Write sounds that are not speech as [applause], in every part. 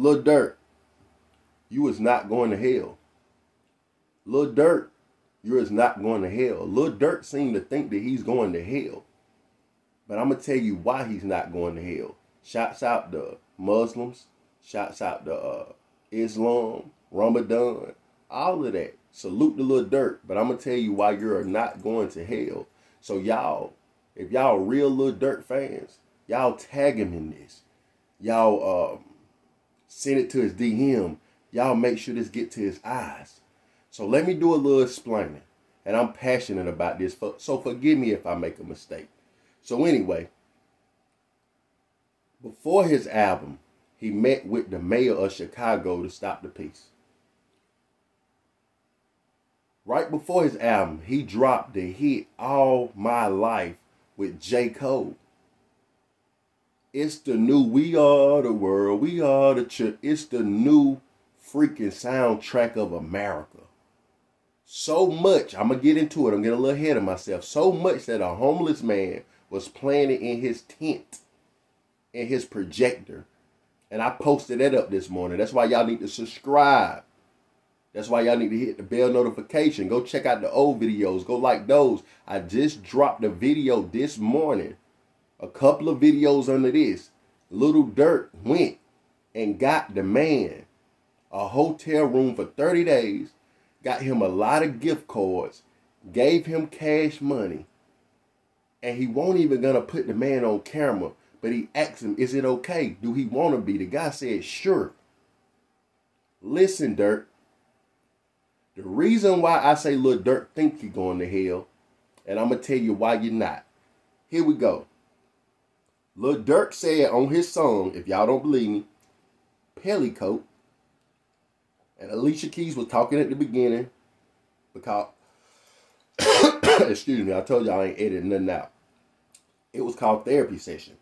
Lil Durk, you is not going to hell. Lil Durk, you is not going to hell. Lil Durk seemed to think that he's going to hell. But I'm gonna tell you why he's not going to hell. Shouts out the Muslims, shouts out the uh, Islam, Ramadan, all of that. Salute the little Durk, but I'm gonna tell you why you're not going to hell. So y'all, if y'all real little Durk fans, y'all tag him in this. Y'all um, send it to his DM. Y'all make sure this get to his eyes. So let me do a little explaining. And I'm passionate about this. So forgive me if I make a mistake. So anyway, before his album, he met with the mayor of Chicago to stop the peace. Right before his album, he dropped the hit All My Life with J. Cole. It's the new We Are the World, We Are the Church. It's the new freaking soundtrack of America. So much, I'm going to get into it. I'm getting a little ahead of myself. So much that a homeless man was playing it in his tent, in his projector. And I posted that up this morning. That's why y'all need to subscribe. That's why y'all need to hit the bell notification. Go check out the old videos. Go like those. I just dropped a video this morning. A couple of videos under this. Little Durk went and got the man a hotel room for 30 days, got him a lot of gift cards, gave him cash money, and he won't even gonna put the man on camera. But he asked him, "Is it okay? Do he want to be?" The guy said, "Sure." Listen, Durk. The reason why I say little Durk think you're going to hell, and I'm gonna tell you why you're not. Here we go. Lil Durk said on his song, if y'all don't believe me, Pelle Coat, and Alicia Keys was talking at the beginning because [coughs] excuse me, I told y'all I ain't editing nothing out. It was called therapy session.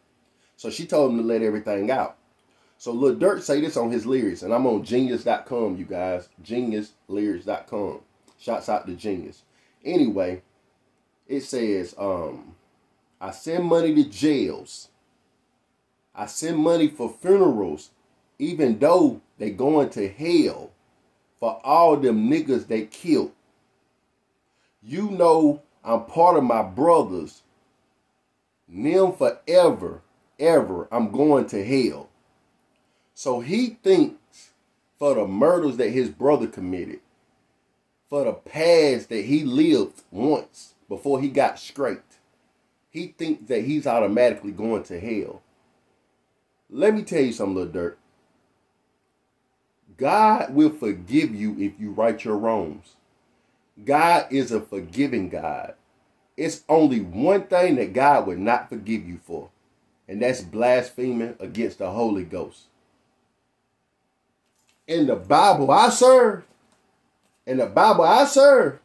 So she told him to let everything out. So Lil Durk say this on his lyrics, and I'm on genius.com, you guys. Geniuslyrics.com. Shouts out to Genius. Anyway, it says, um, I send money to jails. I send money for funerals, even though they going to hell for all them niggas they killed. You know I'm part of my brothers. Them forever, ever, I'm going to hell. So he thinks for the murders that his brother committed, for the past that he lived once before he got scraped, he thinks that he's automatically going to hell. Let me tell you something, little Durk. God will forgive you if you right your wrongs. God is a forgiving God. It's only one thing that God would not forgive you for, and that's blaspheming against the Holy Ghost. In the Bible I serve, in the Bible I serve,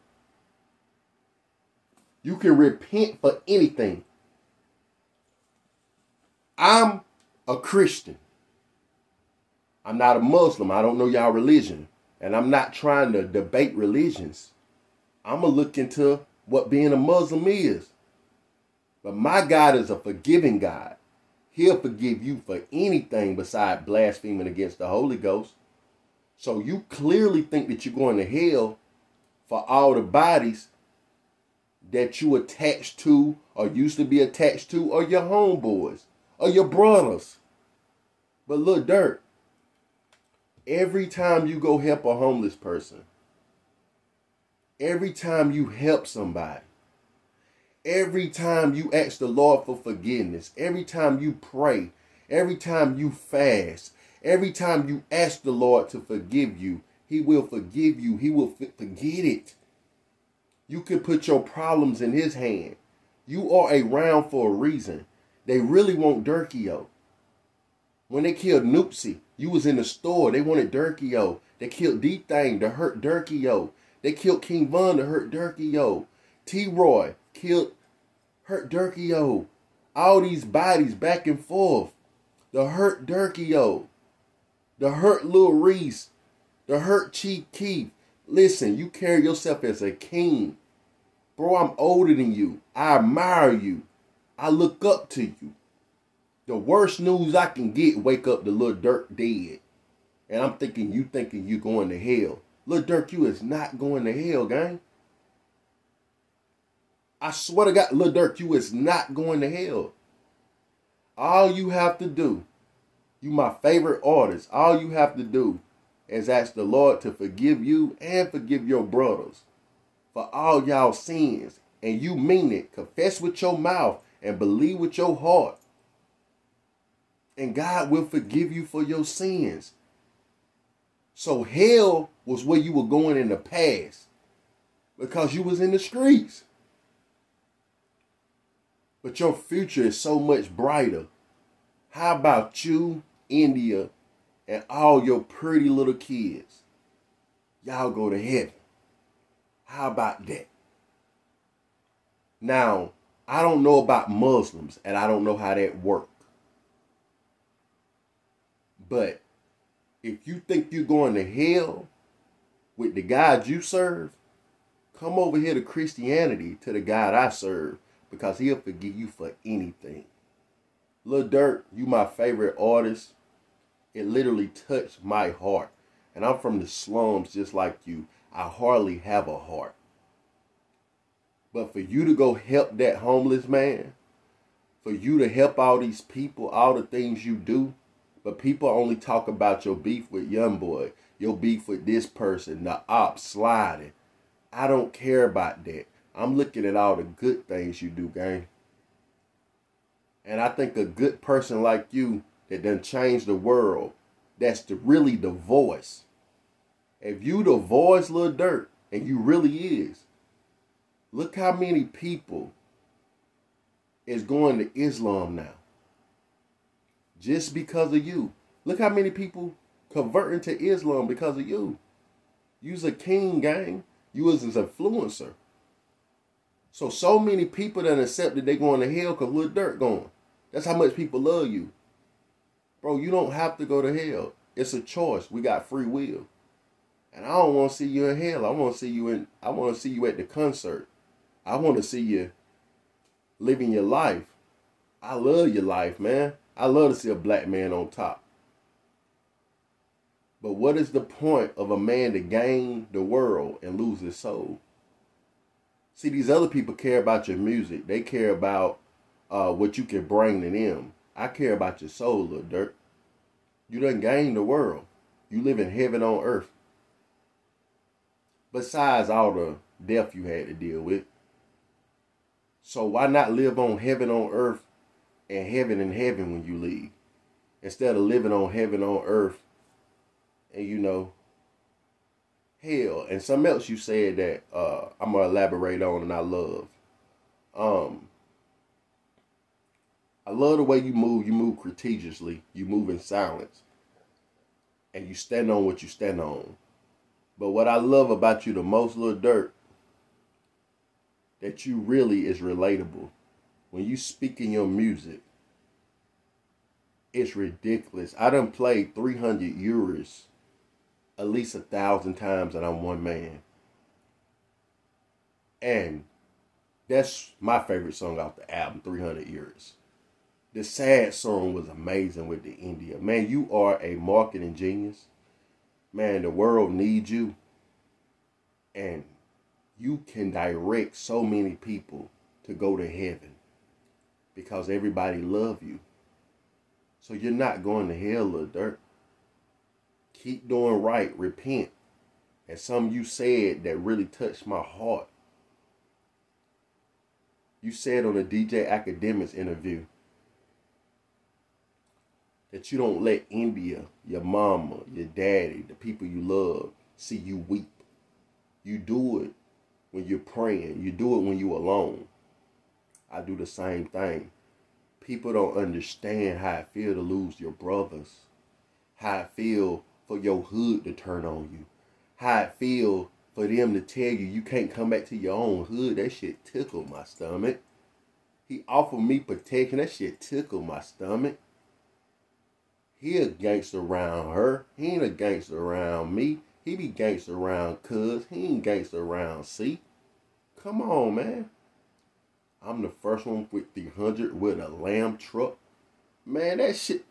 you can repent for anything. I'm a Christian. I'm not a Muslim. I don't know y'all religion. And I'm not trying to debate religions. I'm going to look into what being a Muslim is. But my God is a forgiving God. He'll forgive you for anything beside blaspheming against the Holy Ghost. So you clearly think that you're going to hell for all the bodies that you attached to or used to be attached to or your homeboys or your brothers. But look, Durk, every time you go help a homeless person, every time you help somebody, every time you ask the Lord for forgiveness, every time you pray, every time you fast, every time you ask the Lord to forgive you, He will forgive you. He will forget it. You can put your problems in His hand. You are around for a reason. They really want Durkio. When they killed Noopsy, you was in the store. They wanted Durkio. They killed DThang to hurt Durkio. They killed King Von to hurt Durkio. T Roy killed hurt Durkio. All these bodies back and forth. The hurt Durkio. The hurt Lil Reese. The hurt Chief Keef. Listen, you carry yourself as a king. Bro, I'm older than you. I admire you. I look up to you. The worst news I can get, wake up the little Durk dead. And I'm thinking you thinking you going to hell. Little Durk, you is not going to hell, gang. I swear to God, little Durk, you is not going to hell. All you have to do, you my favorite artist, all you have to do is ask the Lord to forgive you and forgive your brothers for all y'all sins. And you mean it. Confess with your mouth and believe with your heart. And God will forgive you for your sins. So hell was where you were going in the past because you was in the streets. But your future is so much brighter. How about you, India, and all your pretty little kids? Y'all go to heaven. How about that? Now, I don't know about Muslims and I don't know how that works. But if you think you're going to hell with the God you serve, come over here to Christianity to the God I serve because he'll forgive you for anything. Lil Durk, you my favorite artist. It literally touched my heart. And I'm from the slums just like you. I hardly have a heart. But for you to go help that homeless man, for you to help all these people, all the things you do, but people only talk about your beef with young boy, your beef with this person, the op sliding. I don't care about that. I'm looking at all the good things you do, gang. And I think a good person like you that done change the world, that's the really the voice. If you the voice, Lil Durk, and you really is, Look how many people is going to Islam now. Just because of you. Look how many people converting to Islam because of you. You's a king, gang. You was an influencer. So, so many people that accepted they going to hell because Lil Durk going. That's how much people love you. Bro, you don't have to go to hell. It's a choice. We got free will. And I don't want to see you in hell. I want to see you in I want to see you at the concert. I want to see you living your life. I love your life, man. I love to see a black man on top. But what is the point of a man to gain the world and lose his soul? See, these other people care about your music. They care about uh, what you can bring to them. I care about your soul, little Durk. You done gain the world. You live in heaven on earth. Besides all the death you had to deal with. So why not live on heaven on earth and heaven in heaven when you leave? Instead of living on heaven on earth and you know hell. And something else you said that uh, I'm gonna elaborate on and I love. Um I love the way you move. You move strategically. You move in silence. And you stand on what you stand on. But what I love about you the most, little Durk, that you really is relatable. When you speak in your music, it's ridiculous. I done played 300 Urus at least a thousand times and I'm one man. And that's my favorite song off the album, 300 Urus. The sad song was amazing with the India. Man, you are a marketing genius. Man, the world needs you. And you can direct so many people to go to heaven because everybody love you. So you're not going to hell, or Durk. Keep doing right. Repent. And some you said that really touched my heart. You said on a DJ Akademiks interview that you don't let India, your mama, your daddy, the people you love, see you weep. You do it when you're praying. You do it when you're alone. I do the same thing. People don't understand how it feel to lose your brothers. How it feel for your hood to turn on you. How it feel for them to tell you you can't come back to your own hood. That shit tickled my stomach. He offered me protection. That shit tickled my stomach. He a gangster around her. He ain't a gangster around me. He be gangster around cuz. He ain't gangster around C. Come on, man. I'm the first one with the 100 with a lamb truck. Man, that shit.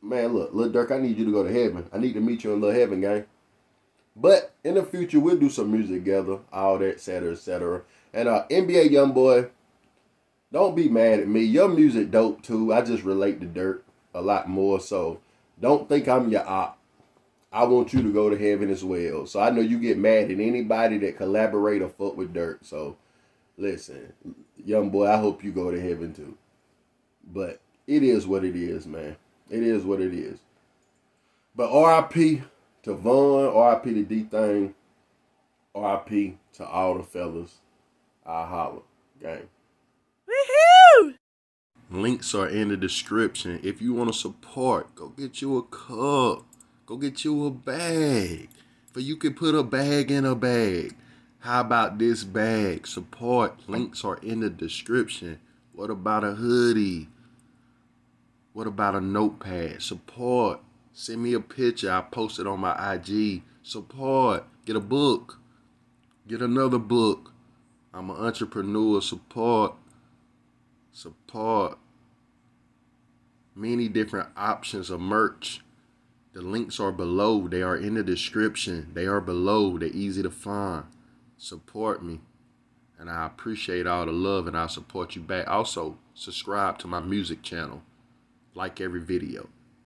man, look, Lil Durk, I need you to go to heaven. I need to meet you in Little Heaven, gang. But in the future, we'll do some music together, all that, etc., etc. And uh, NBA YoungBoy, don't be mad at me. Your music dope too. I just relate to Durk a lot more. So don't think I'm your op. I want you to go to heaven as well. So I know you get mad at anybody that collaborate or fuck with Durk. So listen, young boy, I hope you go to heaven too. But it is what it is, man. It is what it is. But RIP to Von, RIP to DThang, RIP to all the fellas. I holla. Gang. Woohoo! Links are in the description. If you want to support, go get you a cup. Go get you a bag. For you can put a bag in a bag. How about this bag? Support. Links are in the description. What about a hoodie? What about a notepad? Support. Send me a picture. I post it on my IG. Support. Get a book. Get another book. I'm an entrepreneur. Support. Support. Many different options of merch. The links are below. They are in the description. They are below. They're easy to find. Support me. And I appreciate all the love and I'll support you back. Also, subscribe to my music channel. Like every video.